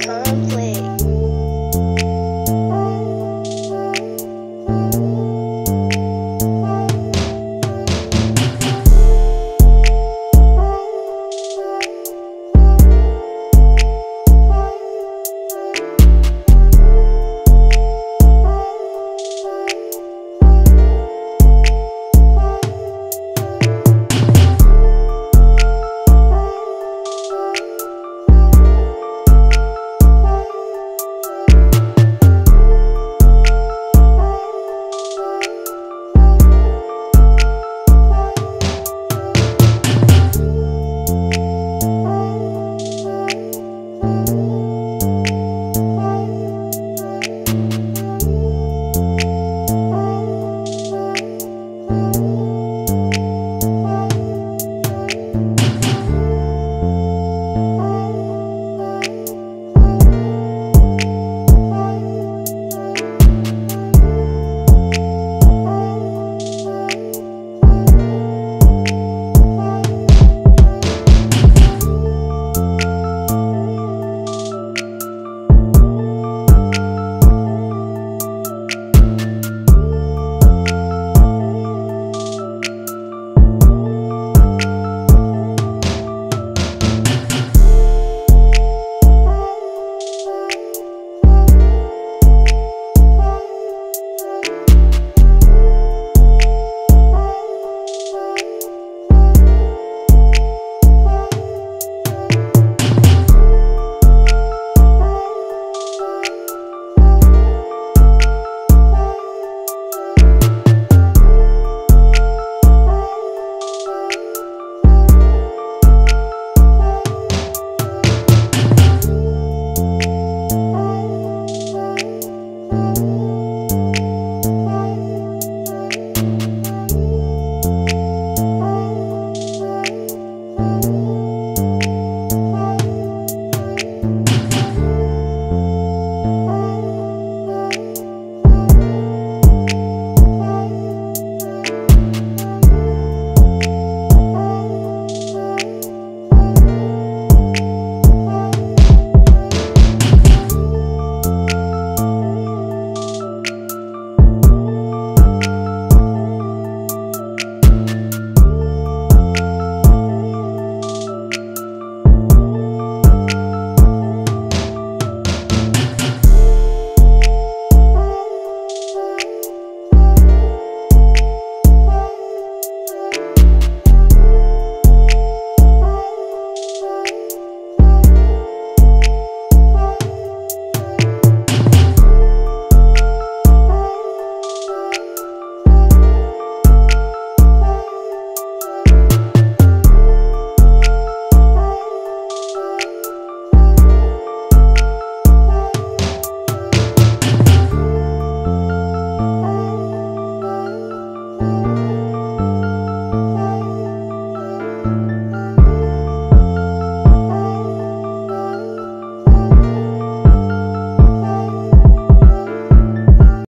close.